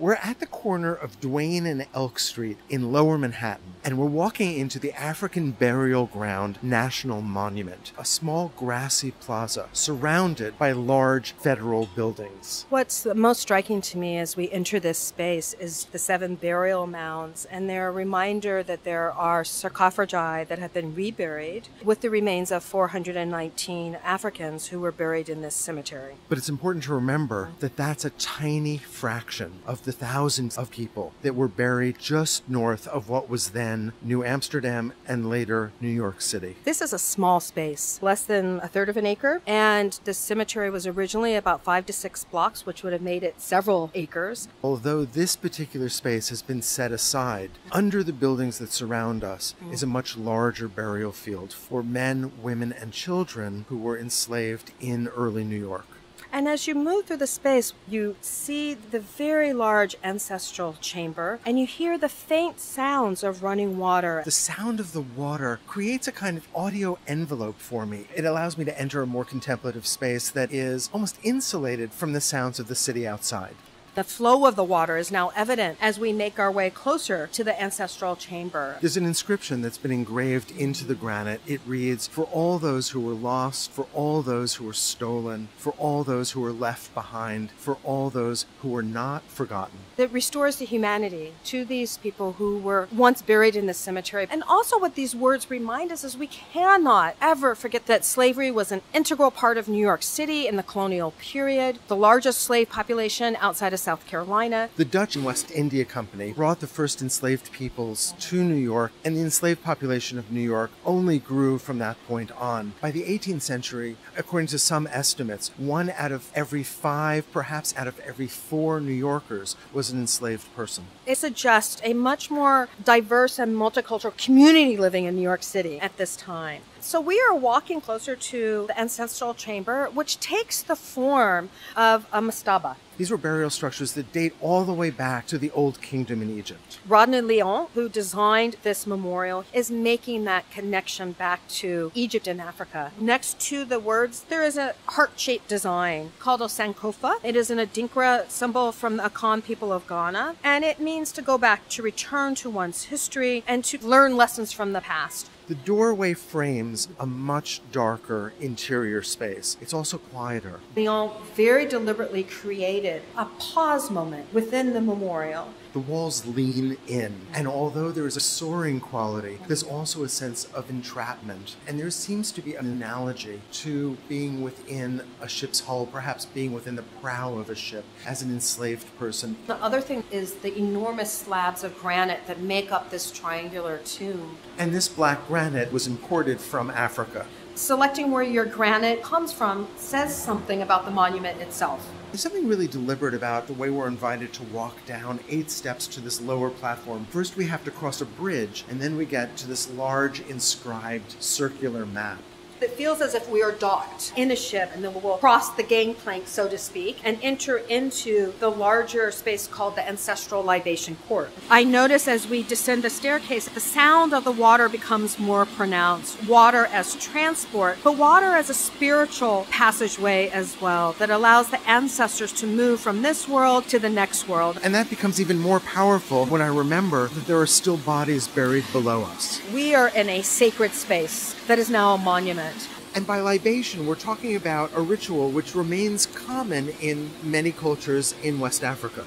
We're at the corner of Duane and Elk Street in Lower Manhattan, and we're walking into the African Burial Ground National Monument, a small grassy plaza surrounded by large federal buildings. What's most striking to me as we enter this space is the seven burial mounds, and they're a reminder that there are sarcophagi that have been reburied with the remains of 419 Africans who were buried in this cemetery. But it's important to remember that that's a tiny fraction of the thousands of people that were buried just north of what was then New Amsterdam and later New York City. This is a small space, less than a third of an acre, and the cemetery was originally about five to six blocks, which would have made it several acres. Although this particular space has been set aside, under the buildings that surround us mm. is a much larger burial field for men, women, and children who were enslaved in early New York. And as you move through the space, you see the very large ancestral chamber and you hear the faint sounds of running water. The sound of the water creates a kind of audio envelope for me. It allows me to enter a more contemplative space that is almost insulated from the sounds of the city outside. The flow of the water is now evident as we make our way closer to the ancestral chamber. There's an inscription that's been engraved into the granite. It reads, For all those who were lost, for all those who were stolen, for all those who were left behind, for all those who were not forgotten. That restores the humanity to these people who were once buried in the cemetery. And also, what these words remind us is we cannot ever forget that slavery was an integral part of New York City in the colonial period, the largest slave population outside of South Carolina. The Dutch and West India Company brought the first enslaved peoples to New York, and the enslaved population of New York only grew from that point on. By the 18th century, according to some estimates, one out of every five, perhaps out of every four New Yorkers was an enslaved person. It suggests a much more diverse and multicultural community living in New York City at this time. So we are walking closer to the ancestral chamber, which takes the form of a mastaba. These were burial structures that date all the way back to the Old Kingdom in Egypt. Rodney Leon, who designed this memorial, is making that connection back to Egypt and Africa. Next to the words, there is a heart-shaped design called a sankofa. It is an Adinkra symbol from the Akan people of Ghana, and it means to go back, to return to one's history, and to learn lessons from the past. The doorway frames a much darker interior space. It's also quieter. Leon very deliberately created a pause moment within the memorial. The walls lean in, and although there is a soaring quality, there's also a sense of entrapment. And there seems to be an analogy to being within a ship's hull, perhaps being within the prow of a ship as an enslaved person. The other thing is the enormous slabs of granite that make up this triangular tomb. And this black granite was imported from Africa. Selecting where your granite comes from says something about the monument itself. There's something really deliberate about the way we're invited to walk down eight steps to this lower platform. First, we have to cross a bridge, and then we get to this large inscribed circular map. It feels as if we are docked in a ship and then we'll cross the gangplank, so to speak, and enter into the larger space called the Ancestral Libation Court. I notice as we descend the staircase, the sound of the water becomes more pronounced. Water as transport, but water as a spiritual passageway as well that allows the ancestors to move from this world to the next world. And that becomes even more powerful when I remember that there are still bodies buried below us. We are in a sacred space that is now a monument. And by libation, we're talking about a ritual which remains common in many cultures in West Africa.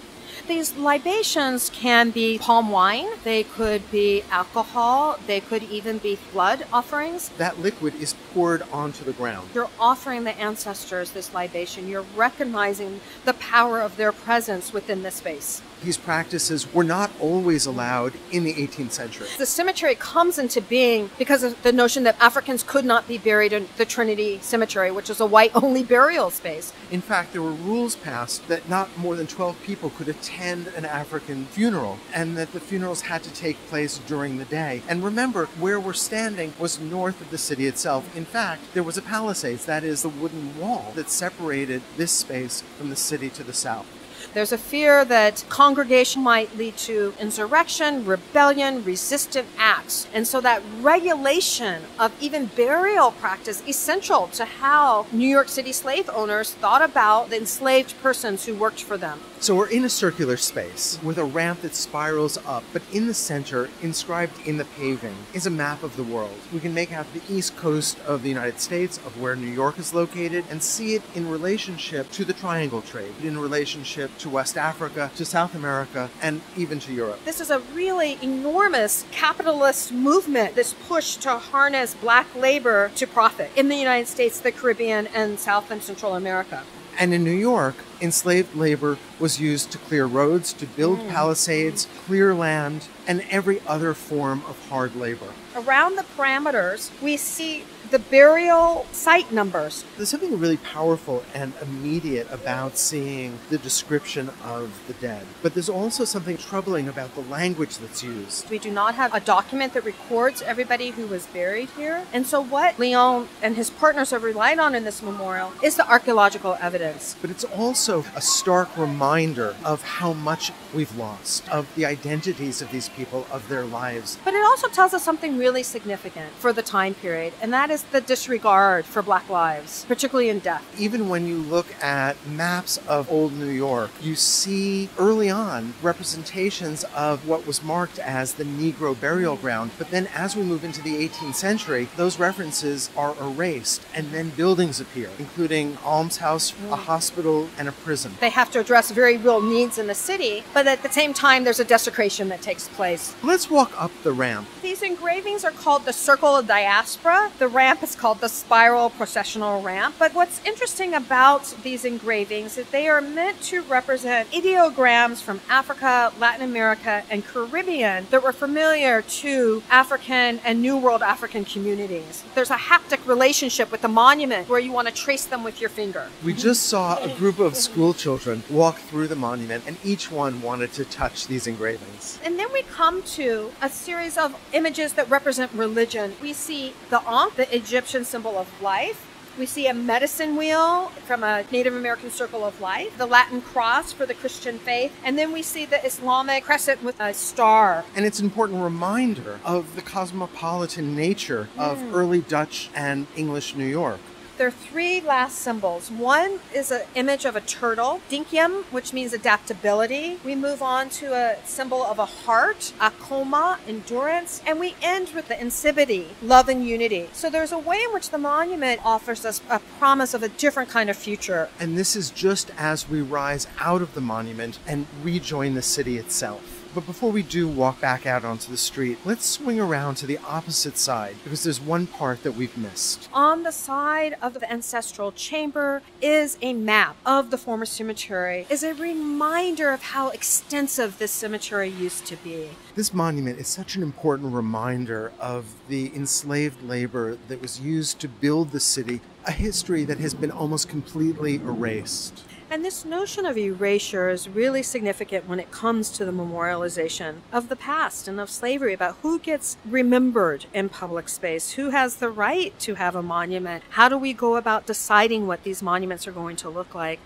These libations can be palm wine, they could be alcohol, they could even be blood offerings. That liquid is poured onto the ground. You're offering the ancestors this libation, you're recognizing the power of their presence within the space. These practices were not always allowed in the 18th century. The cemetery comes into being because of the notion that Africans could not be buried in the Trinity Cemetery, which is a white only burial space. In fact, there were rules passed that not more than 12 people could attend an African funeral and that the funerals had to take place during the day. And remember, where we're standing was north of the city itself. In fact, there was a palisades, that is, the wooden wall that separated this space from the city to the south. There's a fear that congregation might lead to insurrection, rebellion, resistant acts. And so that regulation of even burial practice essential to how New York City slave owners thought about the enslaved persons who worked for them. So we're in a circular space with a ramp that spirals up, but in the center, inscribed in the paving, is a map of the world. We can make out the east coast of the United States, of where New York is located, and see it in relationship to the triangle trade, in relationship to West Africa, to South America, and even to Europe. This is a really enormous capitalist movement, this push to harness black labor to profit in the United States, the Caribbean, and South and Central America. And in New York, enslaved labor was used to clear roads, to build Mm. palisades, clear land, and every other form of hard labor. Around the parameters, we see the burial site numbers. There's something really powerful and immediate about seeing the description of the dead. But there's also something troubling about the language that's used. We do not have a document that records everybody who was buried here. And so, what Leon and his partners have relied on in this memorial is the archaeological evidence. But it's also a stark reminder of how much we've lost, of the identities of these people, of their lives. But it also tells us something really significant for the time period, and that is the disregard for Black lives, particularly in death. Even when you look at maps of old New York, you see early on representations of what was marked as the Negro burial ground. But then as we move into the 18th century, those references are erased and then buildings appear, including almshouse, a mm. hospital, and a prison. They have to address very real needs in the city, but at the same time, there's a desecration that takes place. Let's walk up the ramp. These engravings are called the Circle of Diaspora. The ramp is called the Spiral Processional Ramp. But what's interesting about these engravings is they are meant to represent ideograms from Africa, Latin America, and Caribbean that were familiar to African and New World African communities. There's a haptic relationship with the monument where you want to trace them with your finger. We just saw a group of school children walk through the monument, and each one wanted to touch these engravings. And then we come to a series of images that represent religion. We see the Ankh, the Egyptian symbol of life. We see a medicine wheel from a Native American circle of life, the Latin cross for the Christian faith, and then we see the Islamic crescent with a star. And it's an important reminder of the cosmopolitan nature of mm. early Dutch and English New York. There are three last symbols. One is an image of a turtle, denkyem, which means adaptability. We move on to a symbol of a heart, akoma, endurance, and we end with the insipidity, love and unity. So there's a way in which the monument offers us a promise of a different kind of future. And this is just as we rise out of the monument and rejoin the city itself. But before we do walk back out onto the street, let's swing around to the opposite side because there's one part that we've missed. On the side of the ancestral chamber is a map of the former cemetery, is a reminder of how extensive this cemetery used to be. This monument is such an important reminder of the enslaved labor that was used to build the city, a history that has been almost completely erased. And this notion of erasure is really significant when it comes to the memorialization of the past and of slavery, about who gets remembered in public space, who has the right to have a monument, how do we go about deciding what these monuments are going to look like.